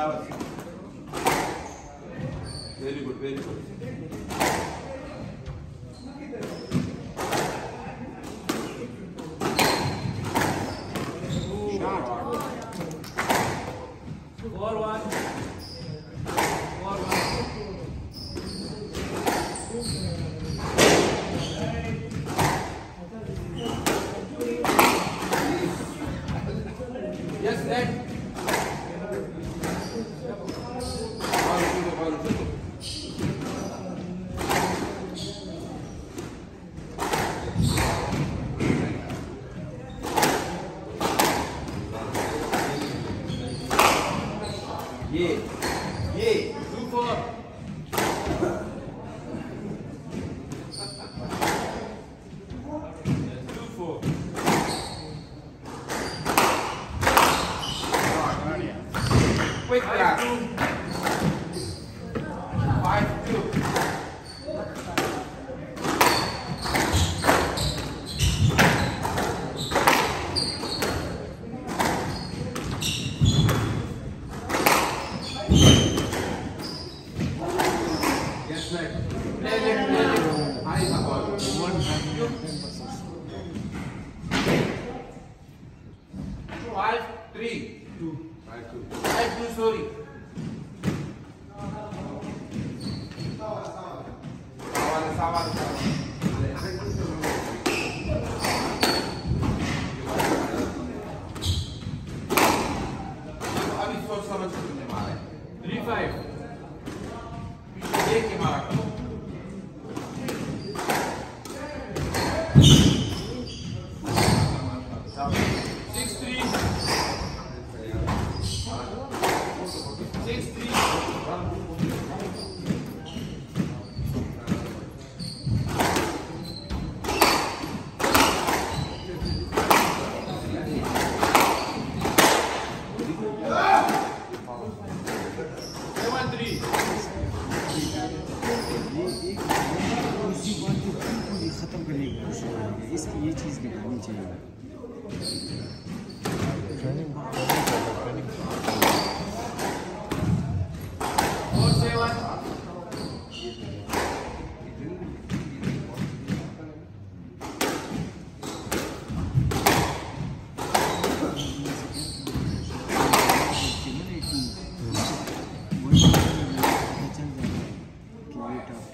शाबाश very good very good Yeah. Yeah. Super! story. Sawal, sawal. Thank you. खत्म करने की कोशिश करेंगे इसकी ये चीज़ दिखानी चाहिए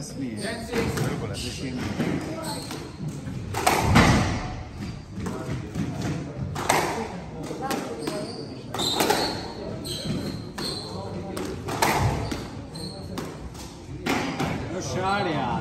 都。十二点。